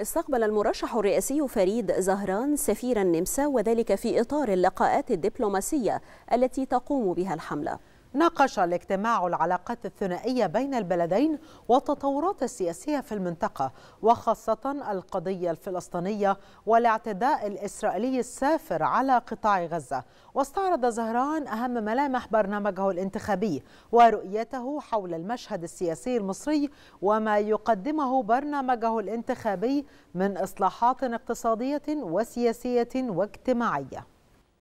استقبل المرشح الرئاسي فريد زهران سفير النمسا وذلك في إطار اللقاءات الدبلوماسية التي تقوم بها الحملة. ناقش الاجتماع العلاقات الثنائية بين البلدين والتطورات السياسية في المنطقة وخاصة القضية الفلسطينية والاعتداء الإسرائيلي السافر على قطاع غزة. واستعرض زهران أهم ملامح برنامجه الانتخابي ورؤيته حول المشهد السياسي المصري وما يقدمه برنامجه الانتخابي من إصلاحات اقتصادية وسياسية واجتماعية.